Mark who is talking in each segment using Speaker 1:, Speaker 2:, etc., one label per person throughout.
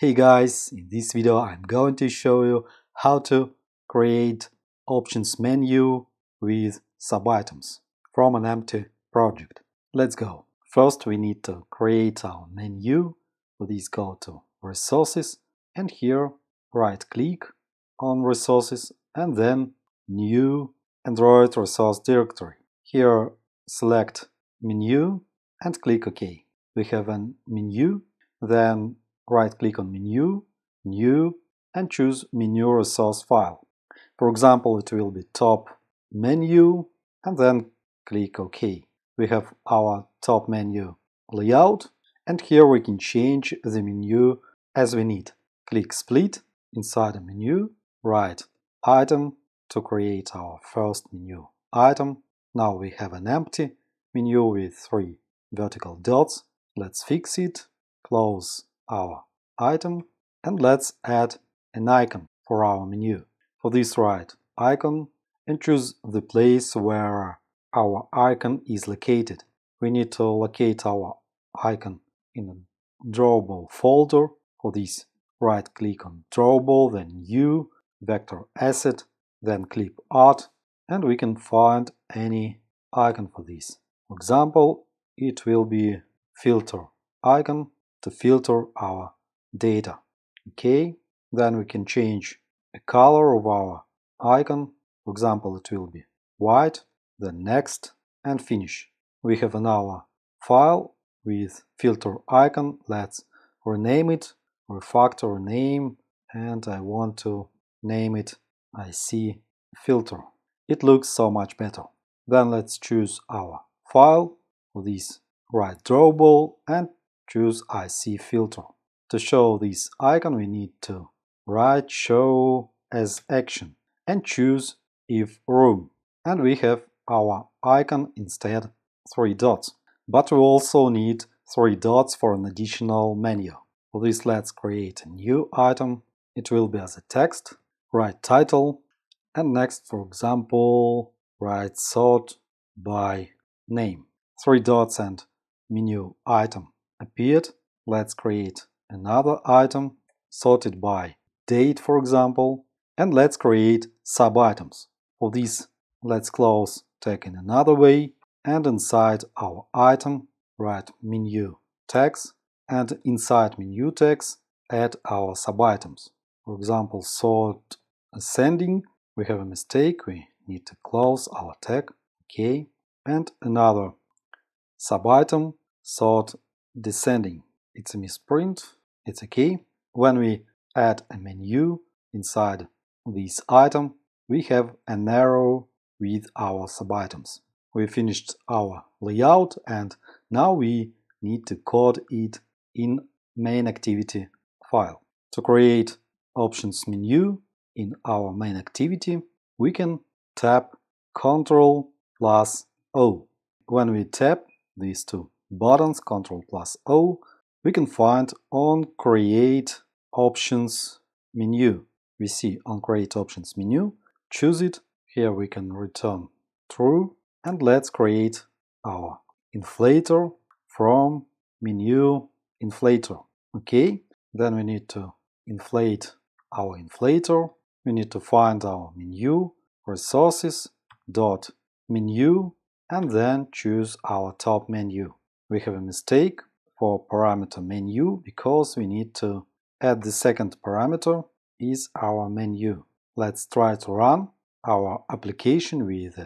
Speaker 1: Hey guys, in this video I'm going to show you how to create options menu with sub-items from an empty project. Let's go. First we need to create our menu. This go to resources and here right click on resources and then new Android resource directory. Here select menu and click OK. We have a menu, then right click on menu, new and choose menu resource file. For example, it will be top menu and then click OK. We have our top menu layout and here we can change the menu as we need. Click split inside a menu, write item to create our first menu item. Now we have an empty menu with three vertical dots. Let's fix it, close our item and let's add an icon for our menu. For this right icon and choose the place where our icon is located. We need to locate our icon in a drawable folder. For this right click on drawable, then new, vector asset, then clip art and we can find any icon for this. For example, it will be filter icon to filter our data. Okay, then we can change the color of our icon. For example, it will be white, then next and finish. We have an our file with filter icon. Let's rename it, refactor name, and I want to name it IC filter. It looks so much better. Then let's choose our file for this right drawable and choose IC filter. To show this icon, we need to write show as action and choose ifRoom. And we have our icon instead three dots. But we also need three dots for an additional menu. For this, let's create a new item. It will be as a text, write title, and next, for example, write sort by name. Three dots and menu item appeared. Let's create another item sorted by date, for example, and let's create sub-items. For this, let's close tag in another way, and inside our item, write menu tags, and inside menu tags, add our sub-items. For example, sort ascending, we have a mistake, we need to close our tag, okay, and another sub-item, sort descending. It's a misprint, it's okay. When we add a menu inside this item, we have an arrow with our sub-items. We finished our layout and now we need to code it in main activity file. To create options menu in our main activity, we can tap Ctrl plus O. When we tap these two buttons, Ctrl plus O, we can find on Create Options menu. We see on Create Options menu, choose it, here we can return true, and let's create our inflator from menu inflator. Okay, then we need to inflate our inflator, we need to find our menu, resources, dot menu, and then choose our top menu. We have a mistake, for parameter menu because we need to add the second parameter is our menu. Let's try to run our application with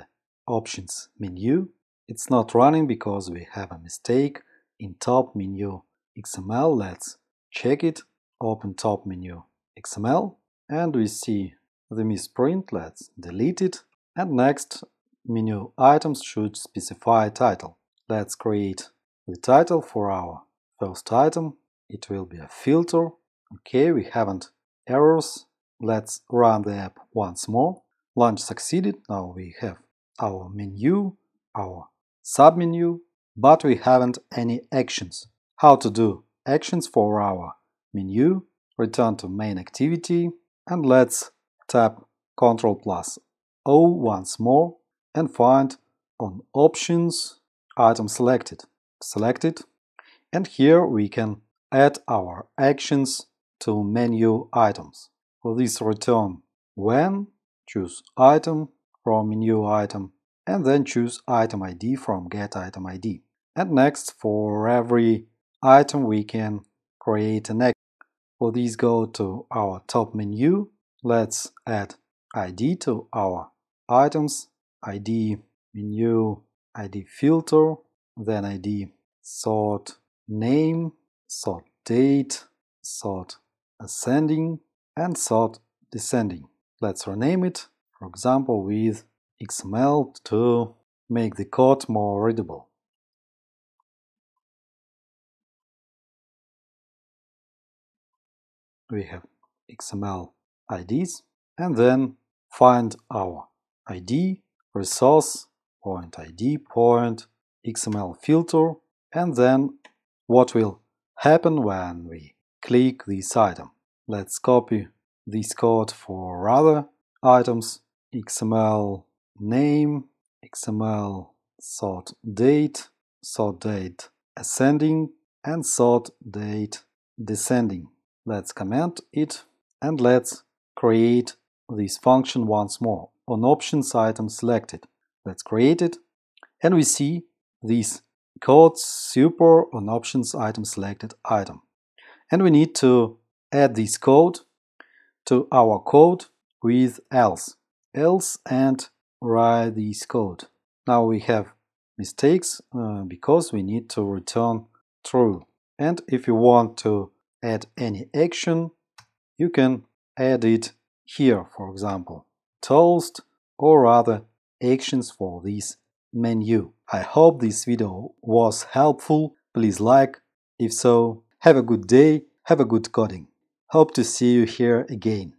Speaker 1: options menu. It's not running because we have a mistake in top menu XML. Let's check it. Open top menu XML and we see the misprint. Let's delete it. And next menu items should specify title. Let's create the title for our first item. It will be a filter. Okay, we haven't errors. Let's run the app once more. Launch succeeded. Now we have our menu, our submenu, but we haven't any actions. How to do actions for our menu? Return to main activity and let's tap Ctrl plus O once more and find on options item selected. Select it and here we can add our actions to menu items. For this return when, choose item from menu item, and then choose item ID from get item ID. And next, for every item, we can create an action. For this, go to our top menu. Let's add ID to our items, ID menu, ID filter, then ID sort name, sort date, sort ascending, and sort descending. Let's rename it, for example, with XML to make the code more readable. We have XML IDs and then find our ID, resource, point ID, point, XML filter, and then what will happen when we click this item. Let's copy this code for other items, XML name, XML sort date, sort date ascending, and sort date descending. Let's comment it and let's create this function once more on options item selected. Let's create it and we see this code super on options item selected item. And we need to add this code to our code with else. Else and write this code. Now we have mistakes uh, because we need to return true. And if you want to add any action, you can add it here, for example, toast or other actions for this menu. I hope this video was helpful. Please like. If so, have a good day, have a good coding. Hope to see you here again.